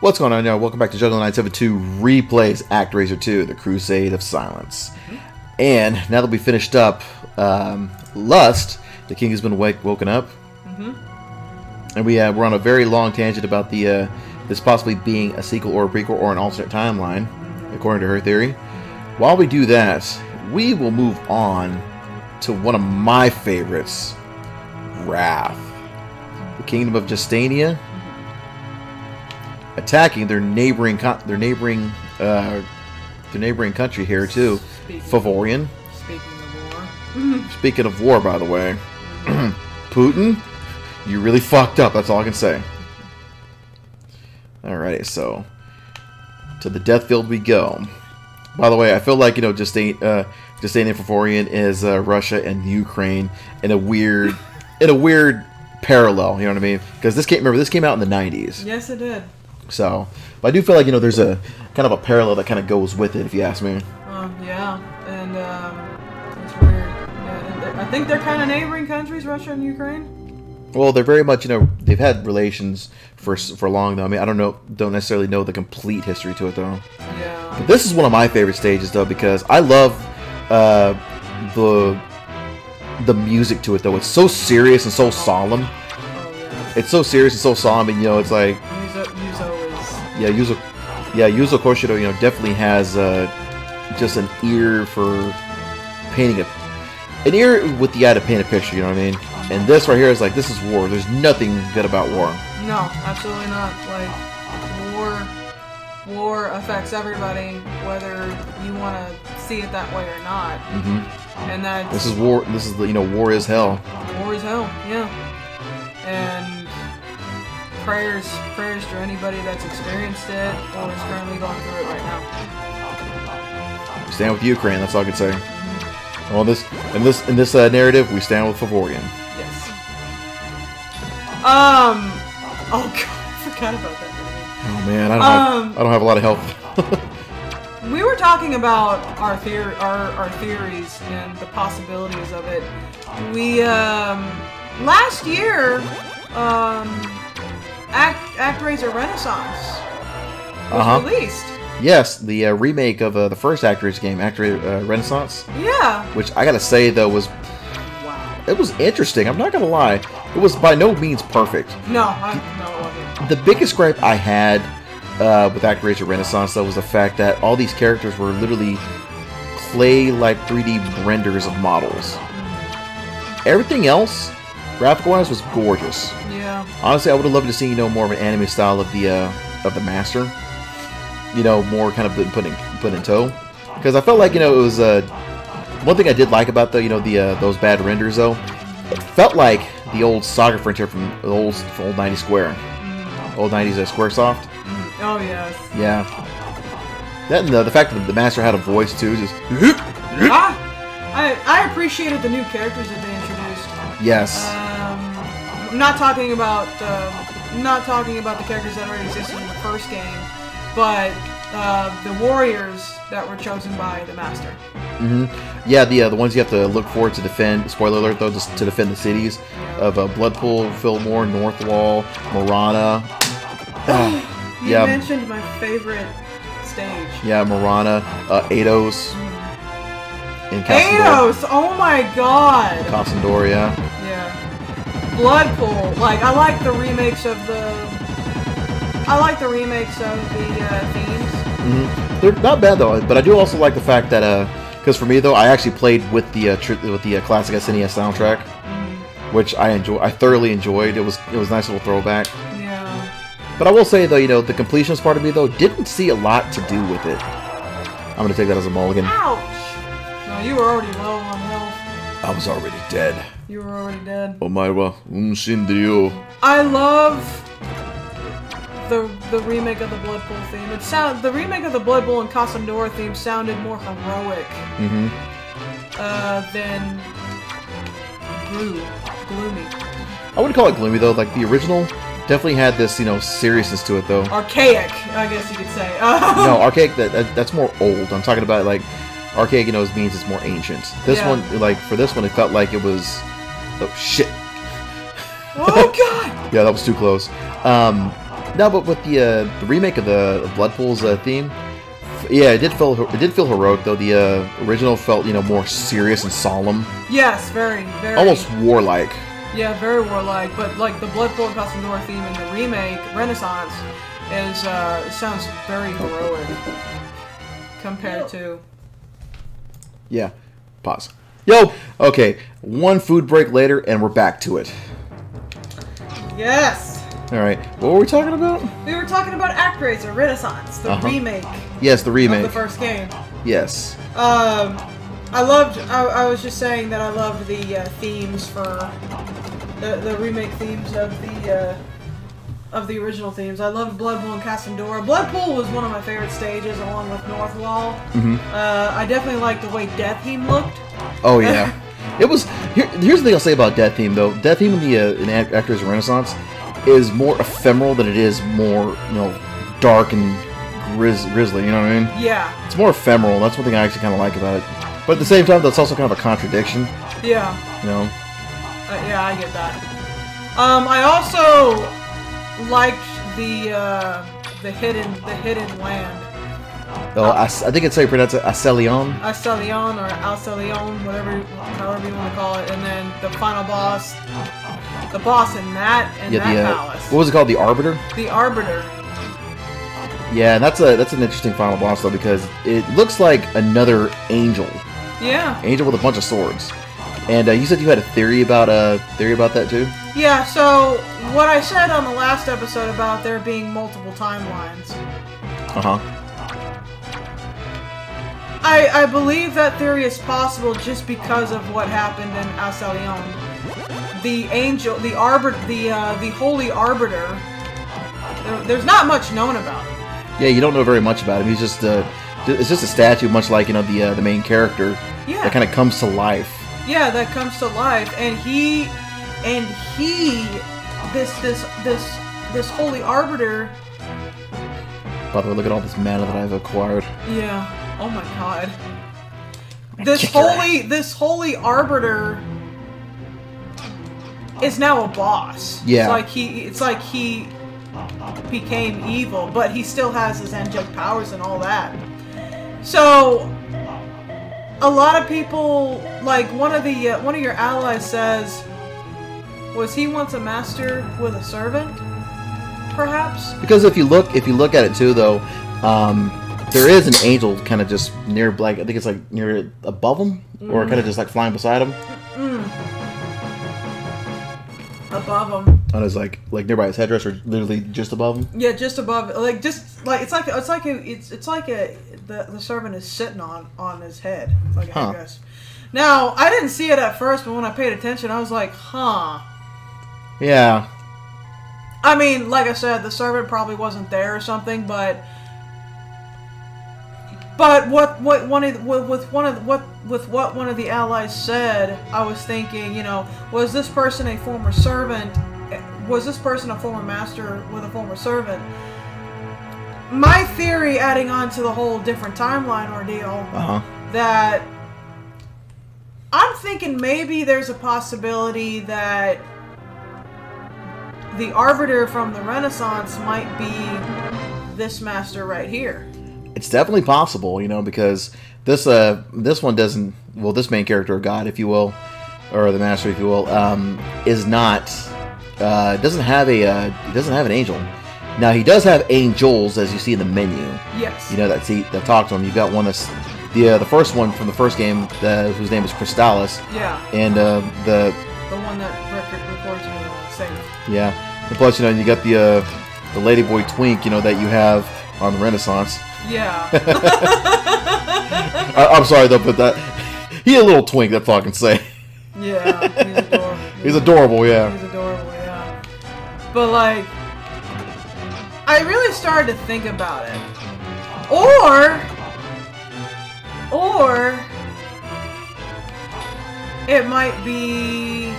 What's going on, y'all? Welcome back to Juggalo 972 Replays Act ActRaiser 2, The Crusade of Silence. And now that we finished up um, Lust, the king has been wake, woken up. And we, uh, we're on a very long tangent about the uh, this possibly being a sequel or a prequel or an alternate timeline, according to her theory. While we do that, we will move on to one of my favorites, Wrath. The kingdom of Justania attacking their neighboring co- their neighboring uh, their neighboring country here too, Speaking, Favorian. speaking of war. Speaking of war, by the way, Putin, you really fucked up. That's all I can say. Alright, so to the death field we go. By the way, I feel like you know, Justania uh, Justania Favorian is uh, Russia and Ukraine in a weird in a weird parallel. You know what I mean? Because this came remember this came out in the '90s. Yes, it did. So, but I do feel like you know there's a kind of a parallel that kind of goes with it, if you ask me. Uh, yeah, and um, it's weird. Yeah, I think they're kind of neighboring countries, Russia and Ukraine. Well, they're very much you know they've had relations for for long though. I mean, I don't know, don't necessarily know the complete history to it though. Yeah. But this is one of my favorite stages though because I love uh, the the music to it though. It's so serious and so solemn. Oh yeah. It's so serious and so solemn, and you know it's like Yuzo, Yuzo is. Yeah, Yuzo, yeah, Yuzo Koshiro, you know, definitely has uh, just an ear for painting a an ear with the eye to paint a picture. You know what I mean? And this right here is like this is war. There's nothing good about war. No, absolutely not. Like war. War affects everybody, whether you want to see it that way or not. Mm-hmm. And that's This is war. This is the you know war is hell. War is hell, yeah. And prayers, prayers to anybody that's experienced it or is currently going through it right now. Stand with Ukraine. That's all I can say. Well, this in this in this uh, narrative, we stand with Favorian. Yes. Um. Oh god, I forgot about that. Oh man, I don't Um, have I don't have a lot of help. We were talking about our theor- our our theories and the possibilities of it. We um last year um Act ActRaiser Renaissance was Uh-huh. released. yes, the uh, remake of uh, the first ActRaiser game, ActRaiser uh, Renaissance, Yeah. which I gotta say though was Wow. it was interesting. I'm not gonna lie, it was by no means perfect. No, I, no. The biggest gripe I had uh, with ActRaiser Renaissance though was the fact that all these characters were literally clay-like 3D renders of models. Everything else, graphic-wise, was gorgeous. Yeah. Honestly, I would have loved to see you know more of an anime style of the uh, of the master. You know, more kind of put put in, put in tow, because I felt like you know it was uh, one thing I did like about the you know the uh, those bad renders though. It felt like the old Saga Frontier from the old from old 90 Square, old 90s uh, SquareSoft. Oh yes. Yeah. That and the, the fact that the master had a voice too, just ah, I I appreciated the new characters that they introduced. yes, Um, I'm not talking about um, not talking about the characters that already existed in the first game, but uh, the warriors that were chosen by the master. Mm hmm yeah, the uh, the ones you have to look for to defend. Spoiler alert though, just to defend the cities of uh, Bloodpool, Fillmore, Northwall, Marahna. You yeah, mentioned my favorite stage. yeah, Marahna, uh, in Casandor. Ados! Oh my god! Casandor, yeah. Yeah. Bloodpool. Like I like the remakes of the. I like the remakes of the uh, themes. hmm They're not bad though, but I do also like the fact that, because for me though, I actually played with the uh, with the uh, classic SNES soundtrack, which I enjoy. I thoroughly enjoyed. It was it was a nice little throwback. Yeah. But I will say though, you know, the completionist part of me though didn't see a lot to do with it. I'm gonna take that as a mulligan. Ouch! No, you were already low on health. I was already dead. You were already dead. Omae unshinryu. I love the the remake of the Blood Pool theme. It sound the remake of the Blood Pool and Kasandora theme sounded more heroic Mm-hmm. uh, than glue, gloomy, I wouldn't call it gloomy though. Like the original definitely had this, you know, seriousness to it though. archaic. I guess you could say. no, archaic. That, that that's more old. I'm talking about like archaic. You know, means it's more ancient. This Yeah. one, like for this one, it felt like it was. Oh shit! oh god! Yeah, that was too close. Um, no, but with the uh, the remake of the Blood Pool's uh, theme, yeah, it did feel it did feel heroic though. The uh, original felt you know more serious and solemn, Yes, very, very. almost warlike. Yeah, very warlike. But like the Blood Pool Casanova theme in the remake Renaissance is uh, it sounds very heroic compared to. Yeah. Pause. Yo. Okay. One food break later, and we're back to it. Yes. All right. What were we talking about? We were talking about ActRaiser Renaissance, the Uh-huh. remake Yes, the of remake. the first game. Yes. Um, I loved. I, I was just saying that I loved the uh, themes for the the remake themes of the uh, of the original themes. I loved Blood Pool and Kasandora. Blood Pool was one of my favorite stages, along with Northwall. Mhm. Uh, I definitely liked the way Death Heim looked. Oh yeah. It was. Here, here's the thing I'll say about Death Heim though. Death Heim in the uh, in Act- ActRaiser Renaissance is more ephemeral than it is more you know dark and grizz- grisly. You know what I mean? Yeah, It's more ephemeral. That's one thing I actually kind of like about it. But at the same time, that's also kind of a contradiction. yeah, You know? uh, yeah. I get that. Um, I also liked the uh, the hidden the hidden land. Oh, I, I think it's how you pronounce it, Acelion. Astelion or Alcelion, whatever, however you want to call it, and then the final boss, the boss in that in Yeah, that the uh, palace, what was it called? The Arbiter. the Arbiter. Yeah, and that's a that's an interesting final boss though because it looks like another angel, Yeah, angel with a bunch of swords. And uh, you said you had a theory about uh theory about that too. yeah. So what I said on the last episode about there being multiple timelines, Uh huh. I I believe that theory is possible just because of what happened in Alcelion. The angel, the arbiter, the uh, the holy arbiter. There, there's not much known about him. Yeah, you don't know very much about him. He's just uh, it's just a statue, much like you know the uh, the main character Yeah. that kind of comes to life. yeah that comes to life and he and he this this this this holy arbiter By the way, look at all this mana that I've acquired. yeah oh my god. This holy this holy arbiter is now a boss. Yeah. it's like he it's like he became evil but he still has his angelic powers and all that. So a lot of people like one of the uh, one of your allies says was he once a master with a servant perhaps? Because if you look, if you look at it too, though, um, there is an angel kind of just near, like I think it's like near above him, or kind of just like flying beside him, mm-hmm. above him. On his like like nearby his headdress, or literally just above him. yeah just above like just like it's like it's like a it's it's like a the, the servant is sitting on on his head. Like a Huh. headdress. Now i didn't see it at first but when i paid attention i was like huh. Yeah, I mean, like I said, the servant probably wasn't there or something, but but what what one of with one of what with what one of the allies said, I was thinking, you know, was this person a former servant? Was this person a former master with a former servant? My theory, adding on to the whole different timeline ordeal, uh huh. that I'm thinking maybe there's a possibility that the arbiter from the Renaissance might be this master right here. It's definitely possible, you know, because this uh this one doesn't well this main character of God, if you will, or the master, if you will, um, is not uh doesn't have a uh, doesn't have an angel. Now he does have angels, as you see in the menu. Yes. You know that see that talk to him. You've got one that's the uh, the first one from the first game, uh, whose name is Crystallis, yeah, and uh, the the one that record records you in safe. yeah, and plus you know you got the uh, the Ladyboy Twink, you know that you have on the Renaissance. Yeah. I, I'm sorry though, but that he a little twink. That's all I can say. yeah. He's adorable. He's adorable, yeah. He's adorable, yeah. But like, I really started to think about it. Or, or it might be,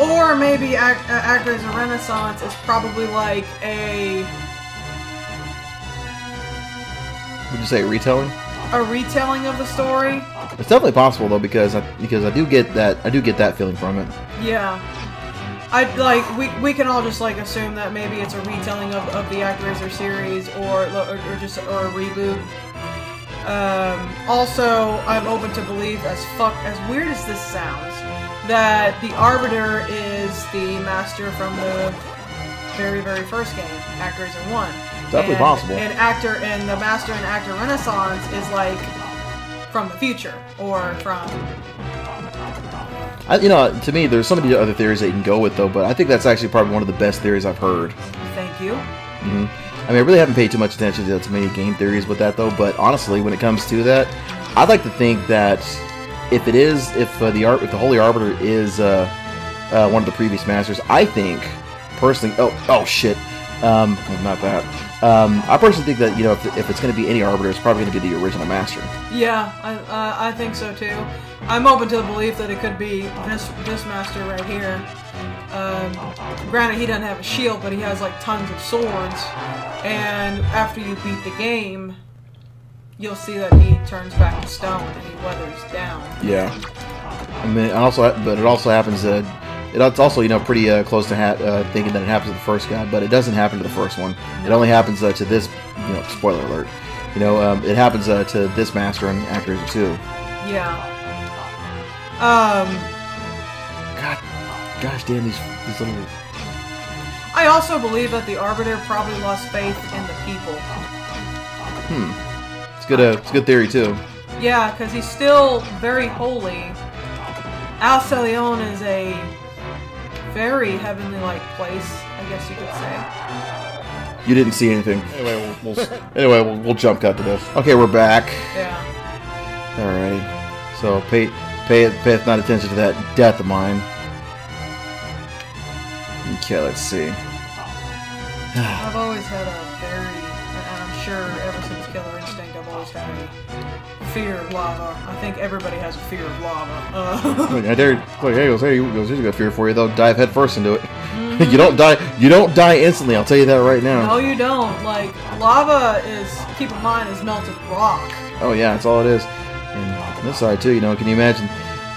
or maybe Act- uh, of Renaissance is probably like a Would you say retelling? a retelling of the story. It's definitely possible though because I, because I do get that I do get that feeling from it. Yeah. I like we, we can all just like assume that maybe it's a retelling of, of the ActRaiser series or, or or just or a reboot. Um, also, I'm open to believe as fuck as weird as this sounds that the Arbiter is the master from the very very first game, ActRaiser One. Definitely and, possible. And actor and the master and ActRaiser Renaissance is like from the future or from I, you know, to me, there's so many other theories that you can go with, though. But I think that's actually probably one of the best theories I've heard. Thank you. hmm I mean, I really haven't paid too much attention to too many game theories with that, though. But honestly, when it comes to that, I'd like to think that if it is, if uh, the art, if the Holy Arbiter is uh, uh, one of the previous masters, I think personally, oh, oh shit, um, not that. Um, I personally think that you know, if, if it's going to be any Arbiter, it's probably going to be the original master. Yeah, I, I think so too. I'm open to the belief that it could be this this master right here. Um, granted, he doesn't have a shield, but he has like tons of swords. And after you beat the game, you'll see that he turns back to stone and he weathers down. Yeah. I mean, and also, but it also happens that it's also you know pretty uh, close to ha- uh, thinking that it happens to the first guy, but it doesn't happen to the first one. It only happens uh, to this. You know, spoiler alert. You know, um, it happens uh, to this master and actors too. Yeah. Um, God, gosh damn these these little. I also believe that the Arbiter probably lost faith in the people. Hmm. It's good. Uh, it's a good theory too. Yeah, because he's still very holy. Alcelion is a very heavenly-like place, I guess you could say. You didn't see anything. Anyway, we'll, we'll anyway we'll, we'll jump cut to this. Okay, we're back. Yeah. Alrighty. So pay pay it pay not attention to that death of mine. Okay, let's see. I've always had a Instinct, I've had a fear of lava. I think everybody has a fear of lava. Uh, Look, I dare. Look, hey, goes. Hey, he goes. Here's a good fear for you though. Dive head first into it. you don't die. You don't die instantly. I'll tell you that right now. no, you don't. Like lava is, keep in mind, is melted rock. Oh yeah, that's all it is. And on this side too, you know, can you imagine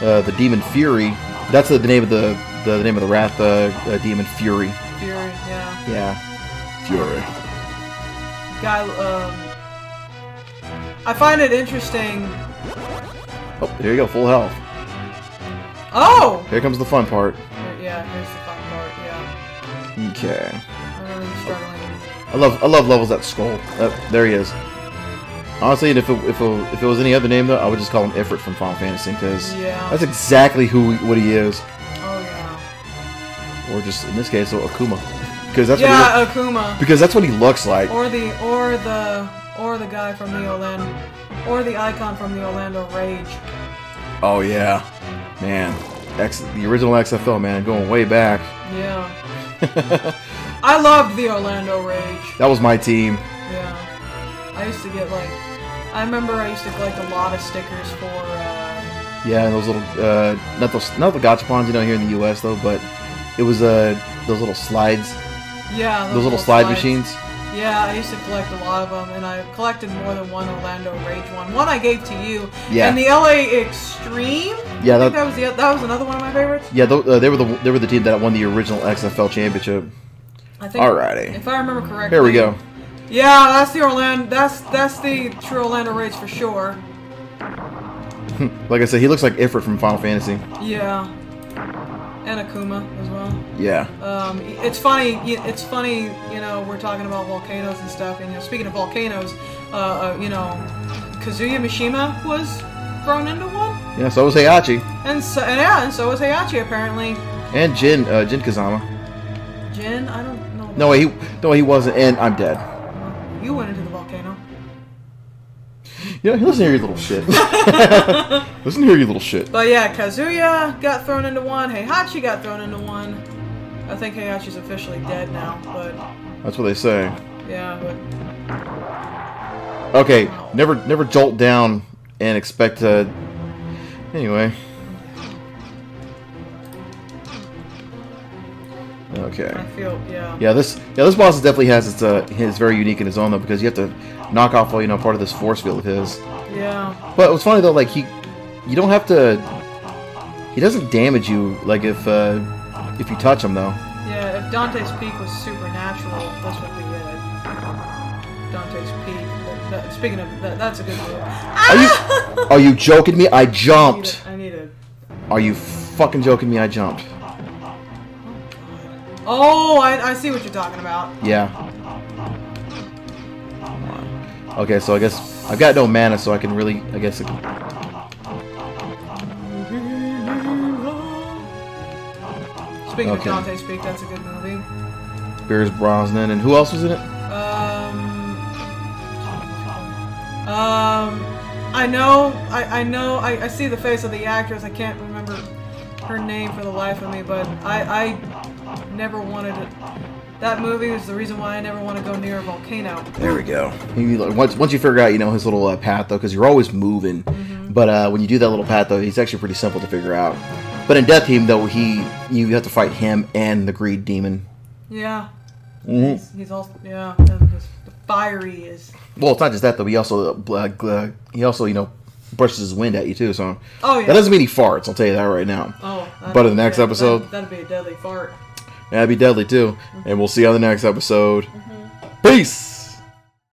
uh, the demon fury? That's the, the name of the, the the name of the wrath uh, uh, demon fury. Fury, yeah. Yeah, fury. Guy, um, I find it interesting. Oh, there you go, full health. Oh, Here comes the fun part. Yeah. Here's the fun part. Yeah, Okay. I'm really struggling. I love I love levels that skull. Uh, there he is. Honestly, if it, if it, if it was any other name though, I would just call him Ifrit from Final Fantasy because Yeah. that's exactly who what he is. Oh yeah. Or just in this case, so Akuma, because that's what yeah, Akuma. because that's what he looks like. Or the or the or the guy from the Orlando or the icon from the Orlando Rage. Oh yeah, man, X the original XFL man, going way back. Yeah. I loved the Orlando Rage. That was my team. Yeah. I used to get like I remember I used to collect a lot of stickers for uh Yeah, those little uh, not those not the gachapons you know here in the U.S. though, but it was uh those little slides, yeah, those little slide slides. machines. Yeah, I used to collect a lot of them, and I collected more than one Orlando Rage one. One I gave to you. Yeah. And the LA Xtreme. Yeah, I that, think that was the that was another one of my favorites. yeah, th- uh, they were the they were the team that won the original XFL championship. I think. Alrighty. If I remember correctly. Here we go. Yeah, that's the Orlando. That's that's the true Orlando Rage for sure. Like I said, he looks like Ifrit from Final Fantasy. Yeah. And Akuma as well. Yeah. Um, it's funny. It's funny. You know, we're talking about volcanoes and stuff. And you know, speaking of volcanoes, uh, uh, you know, Kazuya Mishima was thrown into one, Yeah, so was Heihachi. and so and yeah, and so was Heihachi apparently. And Jin, uh, Jin Kazama. Jin, I don't know. No, he, no, he wasn't. And I'm dead. You went into the volcano. Yeah, listen here, you little shit. listen here, you little shit. But yeah, Kazuya got thrown into one. Heihachi got thrown into one. I think Heihachi's officially dead now, but That's what they say. yeah, but Okay, never, never jolt down and expect to. Anyway. Okay. I feel yeah. Yeah, this yeah this boss definitely has its uh his very unique in his own though because you have to knock off you know part of this force field of his. Yeah. But it was funny though, like he, you don't have to. He doesn't damage you like if uh, if you touch him, though. Yeah, if Dante's Peak was supernatural, this would be it. Dante's Peak. That- that- speaking of that, that's a good movie. Are you are you joking me? I I need jumped. a- I need a. Are you fucking joking me? I jumped. Oh, I, I see what you're talking about. Yeah. Okay, so I guess I've got no mana, so I can really, I guess. Speaking Okay. of Dante's Peak, that's a good movie. Pierce Brosnan, and who else was in it? Um, um, I know, I, I know, I, I see the face of the actress. I can't remember her name for the life of me, but I, I never wanted to. That movie was the reason why I never want to go near a volcano. There we go. He, like, once once you figure out, you know, his little uh, path though, because you're always moving. But uh, when you do that little path though, he's actually pretty simple to figure out. But in Death Heim though, he you have to fight him and the Greed Demon. Yeah, Mhm. he's, he's also yeah, and his, the fiery is. Well, it's not just that though. He also uh, uh, he also you know brushes his wind at you too. So Oh yeah. that doesn't mean he farts. I'll tell you that right now. Oh. But in the next yeah, episode- that'd, that'd be a deadly fart. That'd be deadly too. And we'll see you on the next episode. Mm-hmm. Peace.